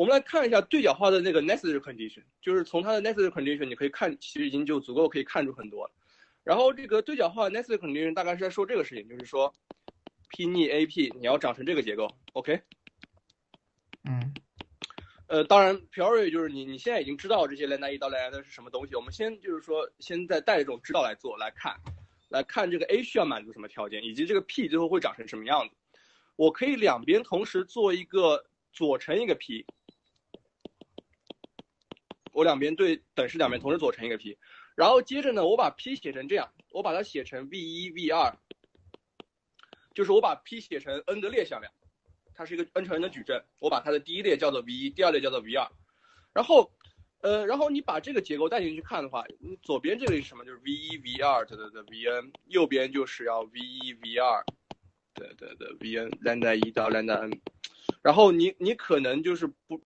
我们来看一下对角化的那个 necessary condition，就是从它的 necessary condition 你可以看，其实已经就足够可以看出很多了。然后这个对角化 necessary condition 大概是在说这个事情，就是说 P 逆 AP 你要长成这个结构，OK？嗯呃，当然 priori 就是你你现在已经知道这些 lambda 一到 lambda 是什么东西，我们先就是说先在带着这种知道来做来看，来看这个 A 需要满足什么条件，以及这个 P 最后会长成什么样子。我可以两边同时做一个左乘一个 P，我两边对等式两边同时左乘一个 P，然后接着呢，我把 P 写成这样，我把它写成 V 一 V 二，就是我把 P 写成 n 的列向量。它是一个 n 乘 n 的矩阵，我把它的第一列叫做 v 一，第二列叫做 v 二，然后，呃，然后你把这个结构带进去看的话，你左边这个是什么？就是 v 一 v 二的的的 vn，右边就是要 v 一 v 二的的的 vn lambda 一到 lambda n，然后你你可能就是不